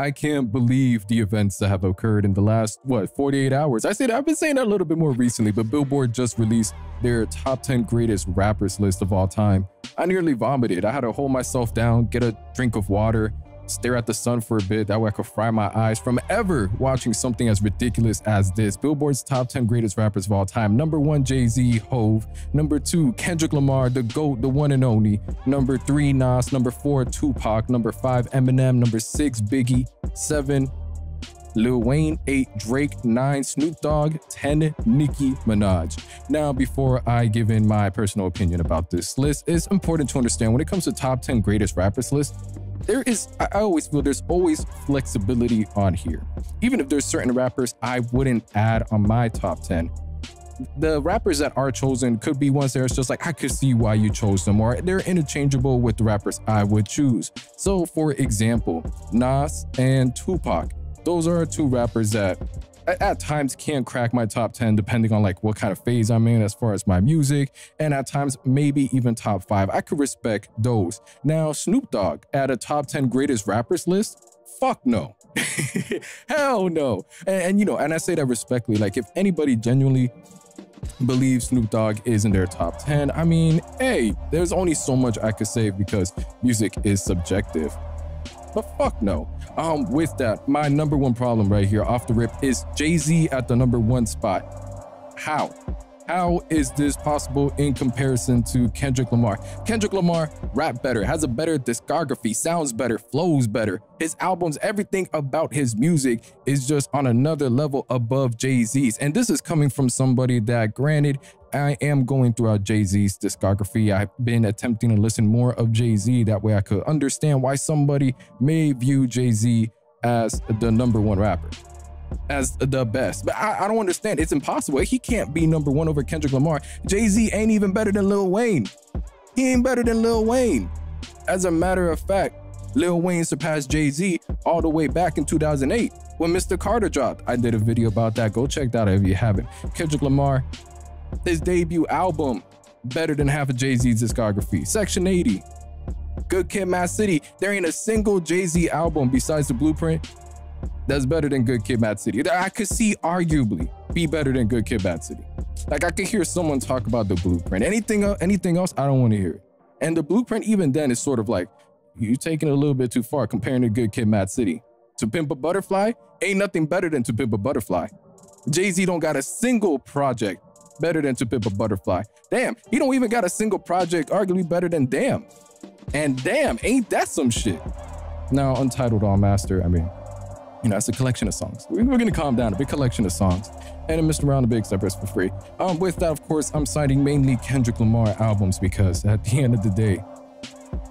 I can't believe the events that have occurred in the last, what, 48 hours. I said, I've been saying that a little bit more recently, but Billboard just released their top 10 greatest rappers list of all time. I nearly vomited. I had to hold myself down, get a drink of water, stare at the sun for a bit. That way I could fry my eyes from ever watching something as ridiculous as this. Billboard's top 10 greatest rappers of all time. Number one, Jay-Z, Hove. Number two, Kendrick Lamar, the GOAT, the one and only. Number three, Nas. Number four, Tupac. Number five, Eminem. Number six, Biggie. Seven, Lil Wayne, 8 Drake, 9 Snoop Dogg, 10 Nicki Minaj. Now, before I give in my personal opinion about this list, it's important to understand when it comes to top 10 greatest rappers list, there is, I always feel there's always flexibility on here. Even if there's certain rappers I wouldn't add on my top 10, the rappers that are chosen could be ones that are just like, I could see why you chose them, or they're interchangeable with the rappers I would choose. So, for example, Nas and Tupac, those are two rappers that at times can crack my top 10 depending on like what kind of phase I'm in as far as my music and at times maybe even top 5. I could respect those. Now Snoop Dogg at a top 10 greatest rappers list? Fuck no. Hell no. And, and you know, and I say that respectfully like if anybody genuinely believes Snoop Dogg is in their top 10, I mean, hey, there's only so much I could say because music is subjective. But fuck no. Um, with that, my number one problem right here off the rip is Jay-Z at the number one spot. How? How is this possible in comparison to Kendrick Lamar? Kendrick Lamar rap better, has a better discography, sounds better, flows better. His albums, everything about his music is just on another level above Jay-Z's. And this is coming from somebody that granted I am going throughout Jay-Z's discography. I've been attempting to listen more of Jay-Z. That way I could understand why somebody may view Jay-Z as the number one rapper as the best. But I, I, don't understand. It's impossible. He can't be number one over Kendrick Lamar. Jay-Z ain't even better than Lil Wayne. He ain't better than Lil Wayne. As a matter of fact, Lil Wayne surpassed Jay-Z all the way back in 2008 when Mr. Carter dropped. I did a video about that. Go check that out if you haven't. Kendrick Lamar, his debut album, better than half of Jay-Z's discography. Section 80, Good Kid, Mad City. There ain't a single Jay-Z album besides The Blueprint that's better than Good Kid, Mad City. That I could see arguably be better than Good Kid, Mad City. Like I could hear someone talk about the blueprint. Anything, uh, anything else, I don't want to hear it. And the blueprint, even then, is sort of like you taking it a little bit too far comparing to Good Kid, Mad City. To Pimp a Butterfly ain't nothing better than To Pimp a Butterfly. Jay Z don't got a single project better than To Pimp a Butterfly. Damn, he don't even got a single project arguably better than Damn. And damn, ain't that some shit? Now, Untitled Unmastered, I mean, you know, it's a collection of songs. We're gonna calm down, a big collection of songs. And I missed around the big steppers for free. Um, with that, of course, I'm citing mainly Kendrick Lamar albums because at the end of the day,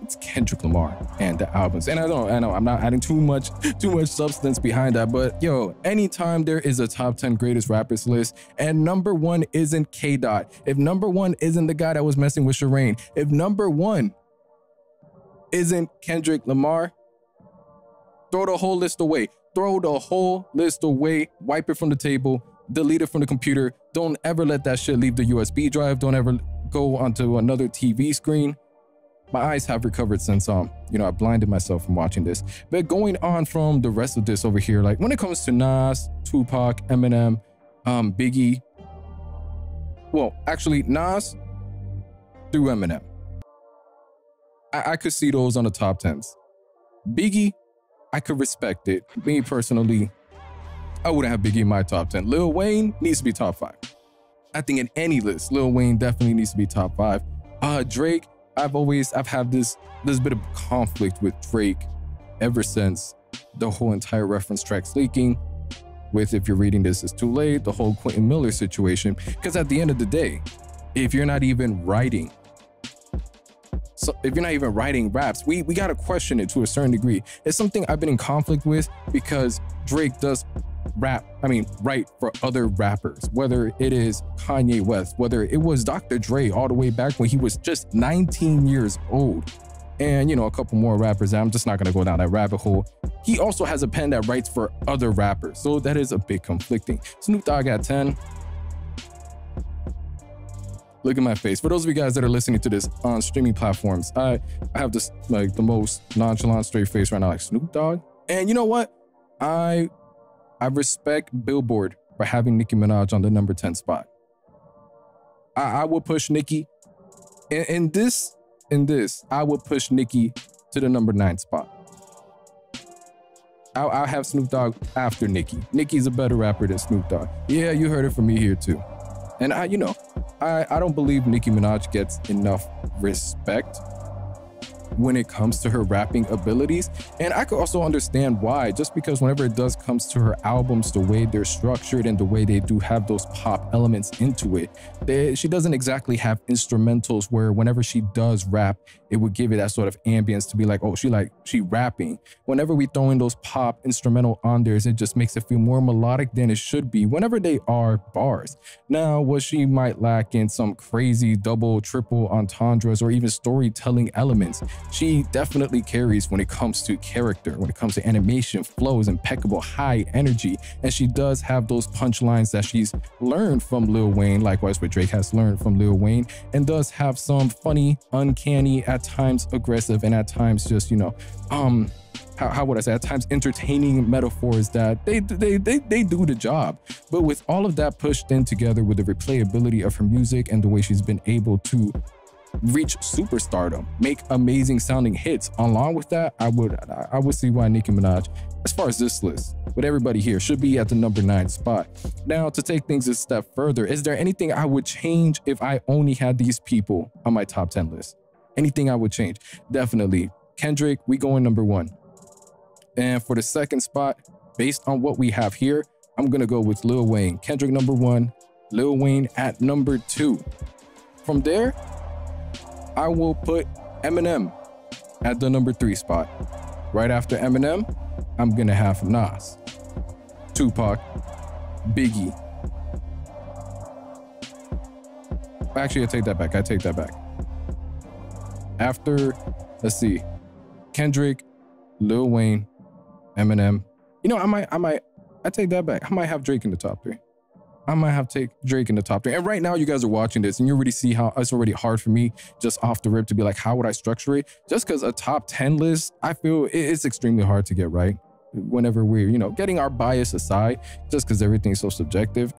it's Kendrick Lamar and the albums. And I don't, I know I'm not adding too much, too much substance behind that, but yo, anytime there is a top 10 greatest rappers list and number one isn't K Dot, if number one isn't the guy that was messing with Sherane, if number one isn't Kendrick Lamar, throw the whole list away throw the whole list away, wipe it from the table, delete it from the computer. Don't ever let that shit leave the USB drive. Don't ever go onto another TV screen. My eyes have recovered since um, you know, I blinded myself from watching this. But going on from the rest of this over here, like when it comes to Nas, Tupac, Eminem, um, Biggie, well, actually Nas through Eminem. I, I could see those on the top tens. Biggie I could respect it. Me personally, I wouldn't have Biggie in my top 10. Lil Wayne needs to be top five. I think in any list, Lil Wayne definitely needs to be top five. Uh, Drake, I've always, I've had this, this bit of conflict with Drake ever since the whole entire reference tracks leaking with if you're reading this is too late, the whole Quentin Miller situation. Because at the end of the day, if you're not even writing so if you're not even writing raps, we, we got to question it to a certain degree. It's something I've been in conflict with because Drake does rap, I mean, write for other rappers, whether it is Kanye West, whether it was Dr. Dre all the way back when he was just 19 years old. And, you know, a couple more rappers. I'm just not going to go down that rabbit hole. He also has a pen that writes for other rappers. So that is a bit conflicting. Snoop Dogg at 10. Look at my face. For those of you guys that are listening to this on streaming platforms, I, I have this like the most nonchalant straight face right now, like Snoop Dogg. And you know what? I I respect Billboard for having Nicki Minaj on the number 10 spot. I, I will push Nicki in, in this in this, I would push Nicki to the number nine spot. I'll, I'll, have Snoop Dogg after Nicki. Nicki's a better rapper than Snoop Dogg. Yeah, you heard it from me here too. And I, you know, I, I don't believe Nicki Minaj gets enough respect when it comes to her rapping abilities. And I could also understand why, just because whenever it does comes to her albums, the way they're structured and the way they do have those pop elements into it, they, she doesn't exactly have instrumentals where whenever she does rap, it would give it that sort of ambience to be like, oh, she like, she rapping. Whenever we throw in those pop instrumental on there, it just makes it feel more melodic than it should be whenever they are bars. Now, what she might lack in some crazy double, triple entendres or even storytelling elements, she definitely carries when it comes to character, when it comes to animation, flows, impeccable high energy. And she does have those punchlines that she's learned from Lil Wayne, likewise what Drake has learned from Lil Wayne, and does have some funny, uncanny, at times aggressive, and at times just, you know, um, how, how, would I say, at times entertaining metaphors that they, they, they, they do the job. But with all of that pushed in together with the replayability of her music and the way she's been able to reach superstardom, make amazing sounding hits. Along with that, I would I would see why Nicki Minaj, as far as this list, with everybody here, should be at the number nine spot. Now, to take things a step further, is there anything I would change if I only had these people on my top 10 list? Anything I would change? Definitely. Kendrick, we going number one. And for the second spot, based on what we have here, I'm gonna go with Lil Wayne. Kendrick number one, Lil Wayne at number two. From there, I will put Eminem at the number three spot. Right after Eminem, I'm gonna have Nas, Tupac, Biggie. Actually, I take that back. I take that back. After, let's see, Kendrick, Lil Wayne, Eminem. You know, I might, I might, I take that back. I might have Drake in the top three. I might have to take Drake in the top three. And right now, you guys are watching this and you already see how it's already hard for me just off the rip to be like, how would I structure it? Just because a top 10 list, I feel it's extremely hard to get right whenever we're, you know, getting our bias aside, just because everything's so subjective.